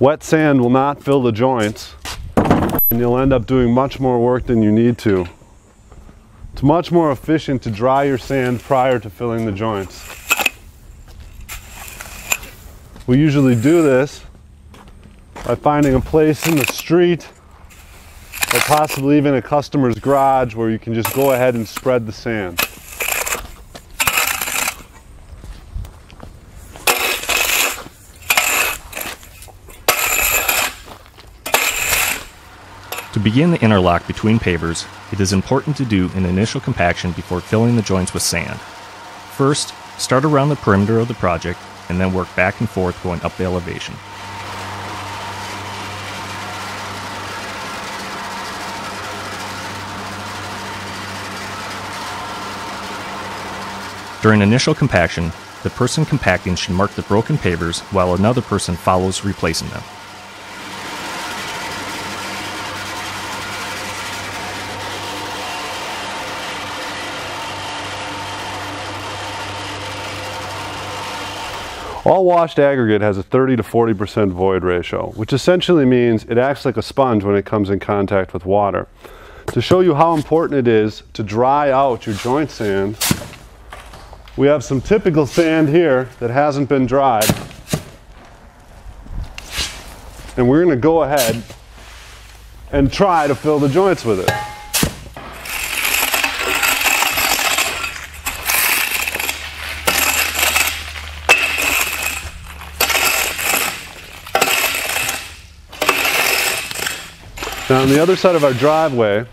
Wet sand will not fill the joints and you'll end up doing much more work than you need to. It's much more efficient to dry your sand prior to filling the joints. We usually do this by finding a place in the street or possibly even a customer's garage where you can just go ahead and spread the sand. To begin the interlock between pavers, it is important to do an initial compaction before filling the joints with sand. First, start around the perimeter of the project and then work back and forth going up the elevation. During initial compaction, the person compacting should mark the broken pavers while another person follows replacing them. All washed aggregate has a 30 to 40% void ratio, which essentially means it acts like a sponge when it comes in contact with water. To show you how important it is to dry out your joint sand, we have some typical sand here that hasn't been dried. And we're going to go ahead and try to fill the joints with it. Now on the other side of our driveway,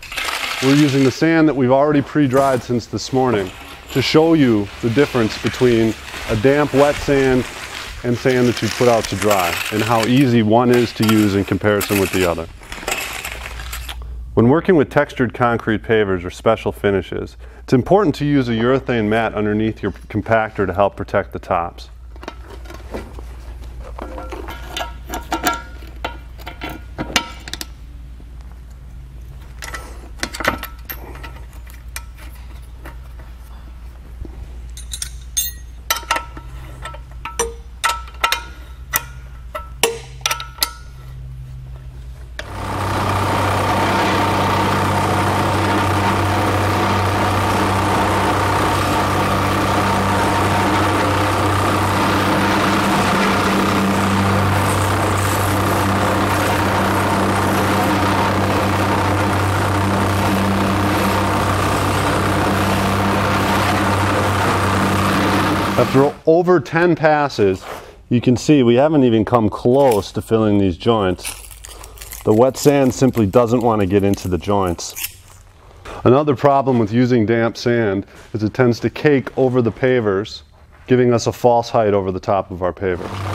we're using the sand that we've already pre-dried since this morning to show you the difference between a damp wet sand and sand that you put out to dry and how easy one is to use in comparison with the other. When working with textured concrete pavers or special finishes, it's important to use a urethane mat underneath your compactor to help protect the tops. After over 10 passes, you can see we haven't even come close to filling these joints. The wet sand simply doesn't want to get into the joints. Another problem with using damp sand is it tends to cake over the pavers, giving us a false height over the top of our pavers.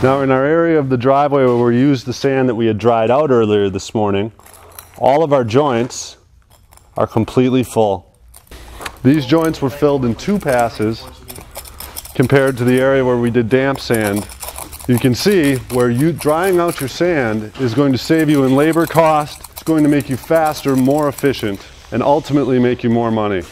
Now in our area of the driveway where we used the sand that we had dried out earlier this morning, all of our joints are completely full. These joints were filled in two passes compared to the area where we did damp sand. You can see where you drying out your sand is going to save you in labor cost, it's going to make you faster, more efficient, and ultimately make you more money.